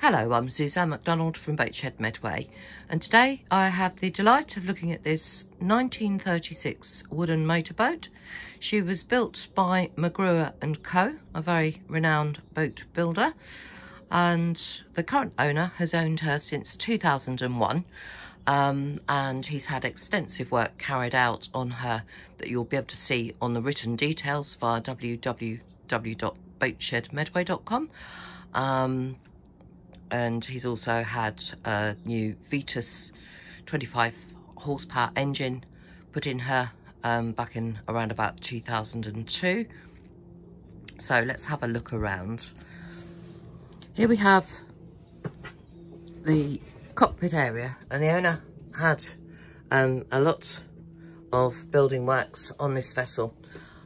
Hello, I'm Suzanne MacDonald from Boatshed Medway and today I have the delight of looking at this 1936 wooden motorboat. She was built by McGruer & Co, a very renowned boat builder and the current owner has owned her since 2001 um, and he's had extensive work carried out on her that you'll be able to see on the written details via www.boatshedmedway.com um, and he's also had a new Vetus 25 horsepower engine put in her um, back in around about 2002 so let's have a look around. Here we have the cockpit area and the owner had um, a lot of building works on this vessel.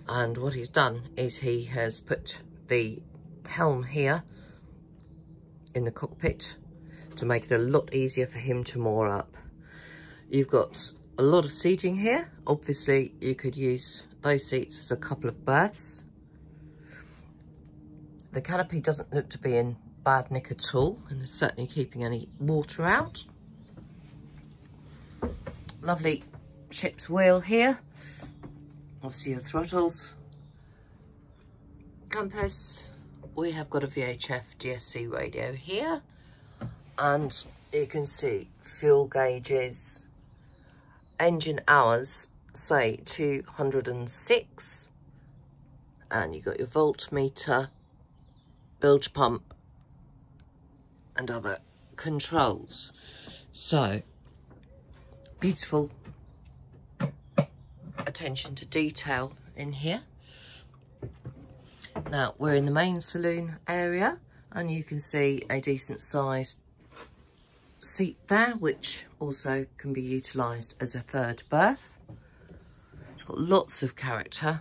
And what he's done is he has put the helm here in the cockpit to make it a lot easier for him to moor up. You've got a lot of seating here. Obviously, you could use those seats as a couple of berths. The canopy doesn't look to be in bad nick at all and is certainly keeping any water out. Lovely ship's wheel here. Obviously your throttles. Compass. We have got a VHF DSC radio here. And you can see fuel gauges. Engine hours say 206. And you've got your voltmeter, bilge pump, and other controls. So, beautiful attention to detail in here. Now, we're in the main saloon area and you can see a decent sized seat there, which also can be utilised as a third berth. It's got lots of character.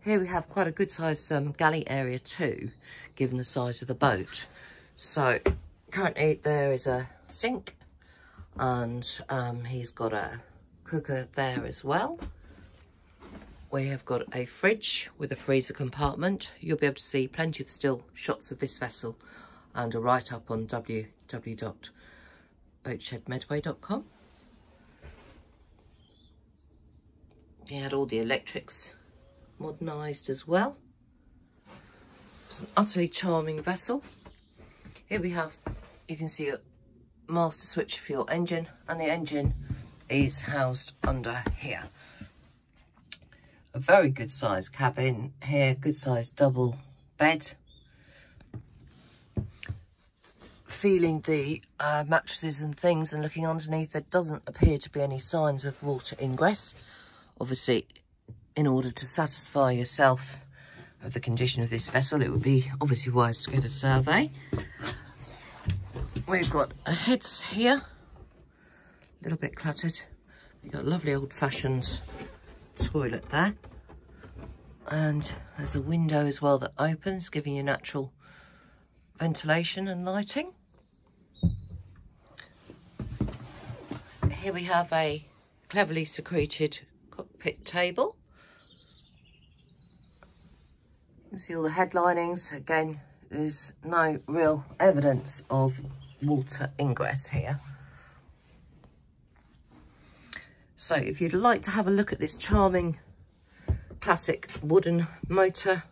Here we have quite a good sized um, galley area too, given the size of the boat. So currently there is a sink and um, he's got a cooker there as well. We have got a fridge with a freezer compartment. You'll be able to see plenty of still shots of this vessel and a write-up on www.boatshedmedway.com. He had all the electrics modernised as well. It's an utterly charming vessel. Here we have, you can see a master switch fuel engine and the engine is housed under here. A very good size cabin here, good size double bed. Feeling the uh, mattresses and things and looking underneath, there doesn't appear to be any signs of water ingress. Obviously, in order to satisfy yourself of the condition of this vessel, it would be obviously wise to get a survey. We've got a heads here, a little bit cluttered. We've got lovely old-fashioned toilet there. And there's a window as well that opens, giving you natural ventilation and lighting. Here we have a cleverly secreted cockpit table. You can see all the headlinings. Again, there's no real evidence of water ingress here. So if you'd like to have a look at this charming classic wooden motor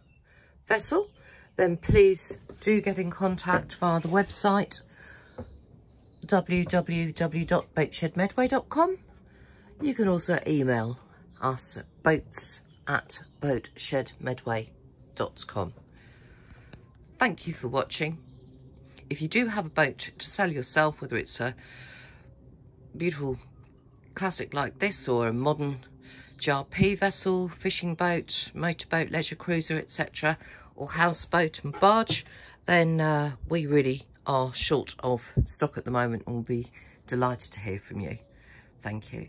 vessel, then please do get in contact via the website www.boatshedmedway.com. You can also email us at boats at boatshedmedway.com. Thank you for watching. If you do have a boat to sell yourself, whether it's a beautiful classic like this or a modern GRP vessel, fishing boat, motorboat, leisure cruiser, etc., or houseboat and barge, then uh, we really are short of stock at the moment and we'll be delighted to hear from you. Thank you.